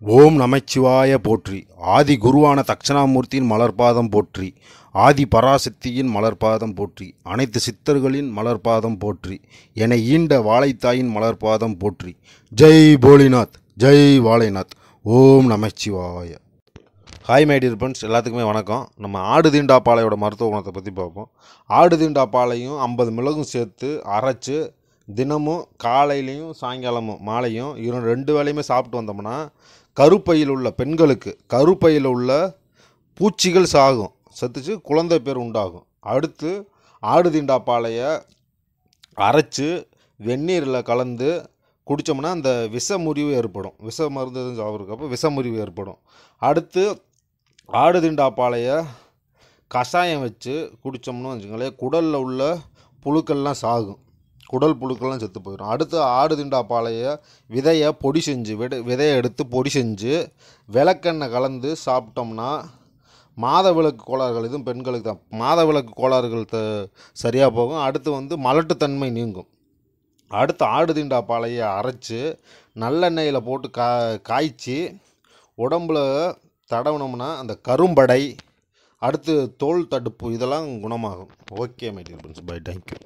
ஓம் நமச்சிவாய போற்றி. ஆதி குருவான தட்சணாமூர்த்தியின் மலர்பாதம் போற்றி. ஆதி பராசக்தியின் மலர்பாதம் போற்றி. அனைத்து சித்தர்களின் மலர்பாதம் போற்றி. என ஈண்ட வாழைத்தாயின் மலர்பாதம் போற்றி. ஜெய் போலிநாத் ஜெய் வாழைநாத். ஓம் நமச்சிவாய. ஹாய் மை டியர் ஃப்ரெண்ட்ஸ் எல்லாத்துக்குமே வணக்கம். நம்ம ஆடு தீண்டா பாலையோட மருத்துவ குணத்தை பற்றி பார்ப்போம். ஆடு தீண்டா பாலையும் ஐம்பது மிளகும் சேர்த்து அரைச்சு தினமும் காலையிலையும் சாயங்காலமும் மாலையும் இரு ரெண்டு வேளையுமே சாப்பிட்டு வந்தோம்னா கருப்பையில் உள்ள பெண்களுக்கு கருப்பையில் உள்ள பூச்சிகள் சாகும். செத்துச்சு குழந்தை பேர் உண்டாகும். அடுத்து ஆடு தீண்டா பாலையை வெந்நீரில் கலந்து குடித்தோம்னா அந்த விஷ முறிவு ஏற்படும். விஷ மருந்து எதுவும் விஷ முறிவு ஏற்படும். அடுத்து ஆடு திண்டாப்பாலையை கஷாயம் வச்சு குடித்தோம்னு வச்சுக்கோங்களேன் குடலில் உள்ள புழுக்கள்லாம் சாகும். குடல் புழுக்கள்லாம் செத்து போயிடும். அடுத்து ஆடு திண்டா பாலையை விதையை பொடி செஞ்சு விட விதையை எடுத்து பொடி செஞ்சு விளக்கெண்ணெய் கலந்து சாப்பிட்டோம்னா மாதவிலக்கு கோளாறுகள் இதுவும் பெண்களுக்கு தான். மாதவிலக்கு கோளாறுகள் த சரியாக போகும். அடுத்து வந்து மலட்டுத்தன்மை நீங்கும். அடுத்து ஆடு திண்டா பாலையை அரைச்சி நல்லெண்ணெயில் போட்டு கா காய்ச்சி உடம்புல தடவினோம்னா அந்த கரும்படை அடுத்து தோல் தடுப்பு இதெல்லாம் குணமாகும். Okay my dear friends bye thank you